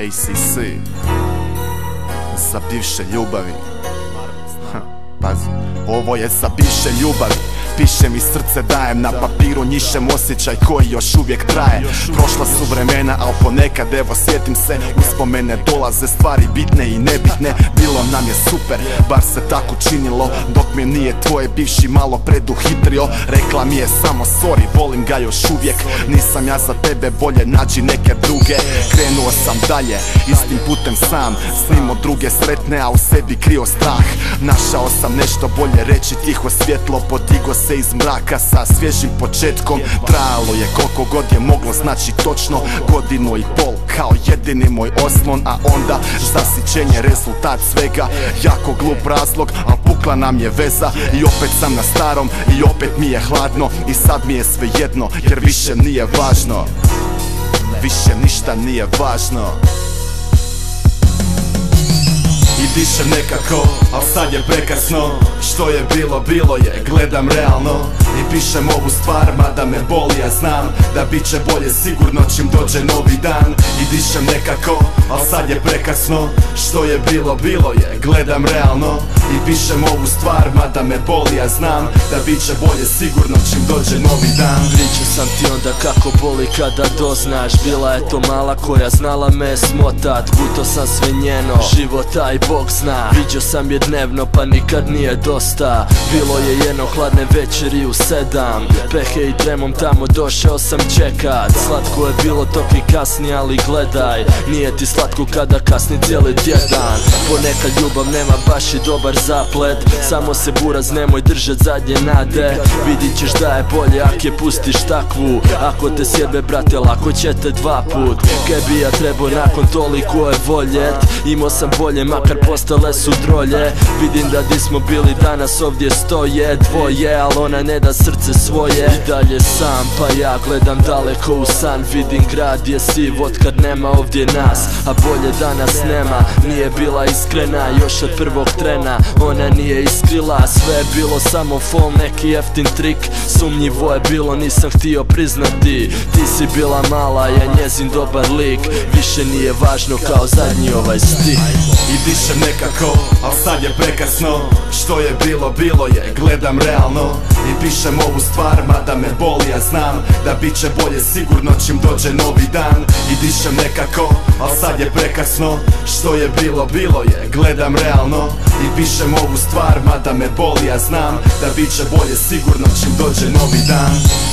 ACC Za bivše ljubavi. Pazi, ovo je za bivše ljubavi Piše mi srce dajem na papiru njišem osjećaj koji još uvijek traje. Prošla su vremena, al ponekad evo sjetim se Uspomene dolaze stvari bitne i nebitne. Bilo nam je super, bar se tako činilo Dok mi nije tvoje bivši malo preduhitrio. Rekla mi je samo sorry, volim ga još uvijek Nisam ja za tebe, bolje nađi neke druge. Krenuo sam dalje, istim putem sam Snimo druge sretne, a u sebi krio strah. Našao sam nešto bolje reći, tiho svjetlo Podigo se iz mraka sa svježim početkom. Trajalo je koliko god je moglo, znači točno Godinu i pol. Kao jedini moj oslon A onda zasićenje rezultat svega. Jako glup razlog, a pukla nam je veza. I opet sam na starom i opet mi je hladno. I sad mi je sve jedno jer više nije važno. Više ništa nije važno dišem nekako, al sad je prekasno. Što je bilo, bilo je, gledam realno. I pišem ovu stvar, mada me boli, ja znam Da bit će bolje sigurno čim dođe novi dan. I dišem nekako, al sad je prekasno. Što je bilo, bilo je, gledam realno I pišem ovu stvar, mada me boli, ja znam Da bit će bolje sigurno čim dođe novi dan. Pričao sam ti onda kako boli kada doznaš. Bila je to mala koja znala me smotat. Guto sam sve njeno, života i Bog zna. Viđao sam je dnevno pa nikad nije dosta. Bilo je jedno hladne večeri u sedam. Pehe i tremom tamo došao sam čekat. Slatko je bilo tok i kasni ali gledaj. Nije ti slatko kada kasni cijeli tjedan. Ponekad ljubav nema baš i dobar zaplet. Samo se buraz nemoj držat zadnje nade. Vidit ćeš da je bolje ak je pustiš takvu. Ako te sjebe brate lako će te dva put. Kaj bi ja trebao nakon toliko je voljet. Imao sam bolje makar postale su drolje. Vidim da di smo bili danas ovdje stoje Dvoje, al ona ne da srce svoje. I dalje sam, pa ja gledam daleko u san. Vidim grad je siv od kad nema ovdje nas A bolje danas nema, nije bila iskrena Još od prvog trena, ona nije iskrila Sve je bilo samo fol, neki jeftin trik. Sumnjivo je bilo, nisam htio priznati. Ti si bila mala, ja njezin dobar lik. Više nije važno kao zadnji ovaj stih. I dišem nekako, al sad je prekasno. Što je bilo, bilo je, gledam realno. I pišem ovu stvar, mada me boli, znam Da bit će bolje sigurno čim dođe novi dan. I dišem nekako, al sad je prekasno. Što je bilo, bilo je, gledam realno. I pišem ovu stvar, mada me boli, ja znam Da bit će bolje sigurno čim dođe novi dan